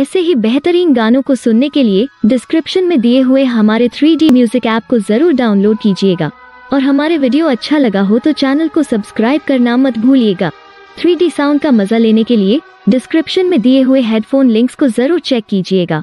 ऐसे ही बेहतरीन गानों को सुनने के लिए डिस्क्रिप्शन में दिए हुए हमारे 3D म्यूज़िक ऐप को ज़रूर डाउनलोड कीजिएगा। और हमारे वीडियो अच्छा लगा हो तो चैनल को सब्सक्राइब करना मत भूलिएगा। 3D साउंड का मज़ा लेने के लिए डिस्क्रिप्शन में दिए हुए हेडफोन लिंक्स को ज़रूर चेक कीजिएगा।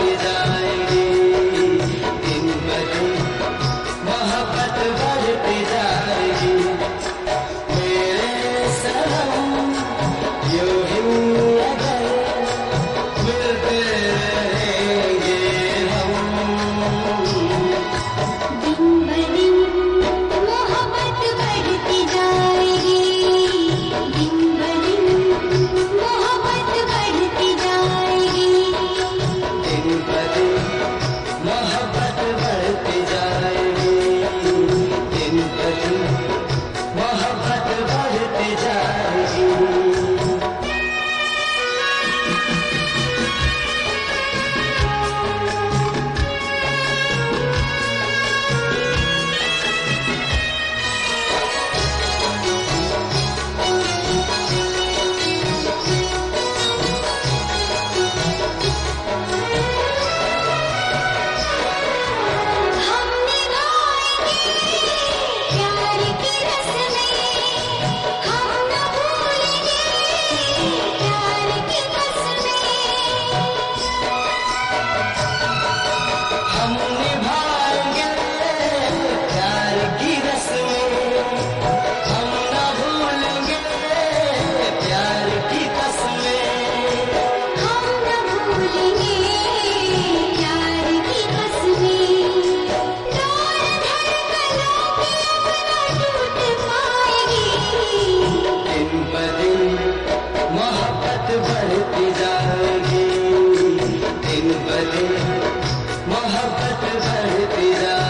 रात बढ़ती जाएगी। दिन बदे मोहब्बत बढ़ती जाएगी।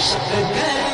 aşkı